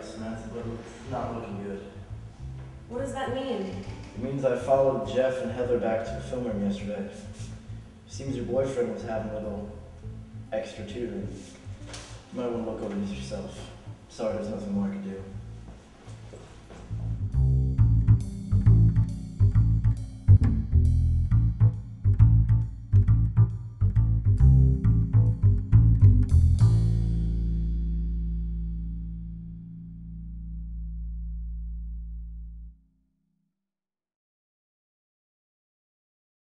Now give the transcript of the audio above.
it's not looking good. What does that mean? It means I followed Jeff and Heather back to the film room yesterday. Seems your boyfriend was having a little extra tutoring. You might want to look over this yourself. Sorry, there's nothing more I can do.